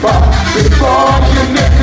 before, you you